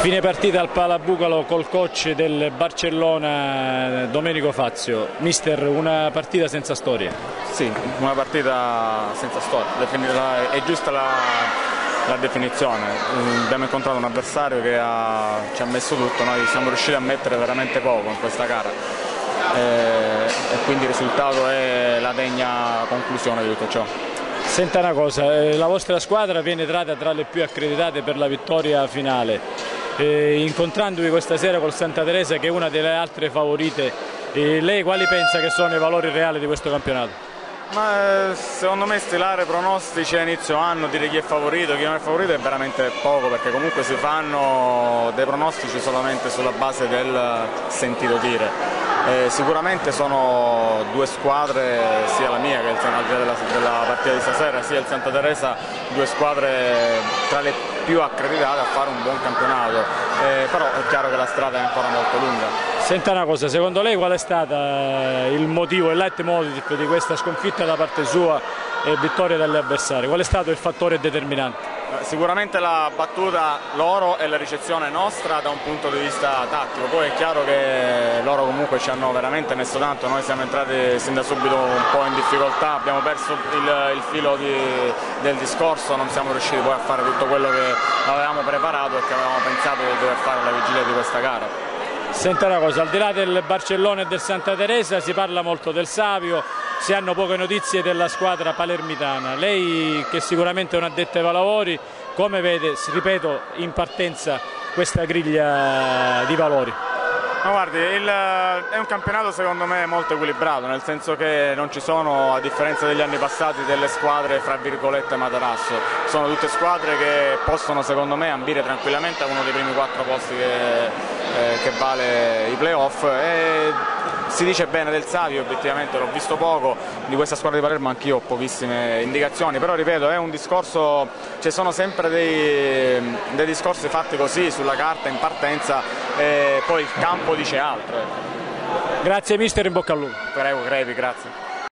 Fine partita al Palabucalo col coach del Barcellona Domenico Fazio. Mister, una partita senza storia. Sì, una partita senza storia, è giusta la, la definizione. Abbiamo incontrato un avversario che ha, ci ha messo tutto, noi siamo riusciti a mettere veramente poco in questa gara e, e quindi il risultato è la degna conclusione di tutto ciò. Senta una cosa, eh, la vostra squadra viene tratta tra le più accreditate per la vittoria finale eh, incontrandovi questa sera col Santa Teresa che è una delle altre favorite, eh, lei quali pensa che sono i valori reali di questo campionato? Ma eh, secondo me stilare pronostici a inizio anno, dire chi è favorito, chi non è favorito è veramente poco perché comunque si fanno dei pronostici solamente sulla base del sentito dire. Eh, sicuramente sono due squadre, sia la mia che il, della, della partita di stasera, sia il Santa Teresa, due squadre tra le più accreditate a fare un buon campionato, eh, però è chiaro che la strada è ancora molto lunga. Senta una cosa, secondo lei qual è stato eh, il motivo, il leitmotiv di questa sconfitta da parte sua e vittoria dagli avversari? Qual è stato il fattore determinante? Eh, sicuramente la battuta loro e la ricezione nostra da un punto di vista tattico, poi è chiaro che loro comunque ci hanno veramente messo tanto, noi siamo entrati sin da subito un po' in difficoltà, abbiamo perso il, il filo di, del discorso, non siamo riusciti poi a fare tutto quello che avevamo preparato e che avevamo pensato di dover fare alla vigilia di questa gara. Senta una cosa, al di là del Barcellona e del Santa Teresa si parla molto del Savio, si hanno poche notizie della squadra palermitana. Lei che sicuramente è un addetto ai lavori, come vede, ripeto, in partenza questa griglia di valori? Ma guardi, il, è un campionato secondo me molto equilibrato, nel senso che non ci sono, a differenza degli anni passati, delle squadre fra virgolette materasso. Sono tutte squadre che possono secondo me ambire tranquillamente a uno dei primi quattro posti che, eh, che vale i playoff. E si dice bene del Savio, obiettivamente l'ho visto poco, di questa squadra di Palermo anch'io ho pochissime indicazioni, però ripeto è un discorso, ci sono sempre dei, dei discorsi fatti così sulla carta in partenza e poi il campo dice altro. Grazie mister, in bocca al lupo. Prego, Crepi, grazie.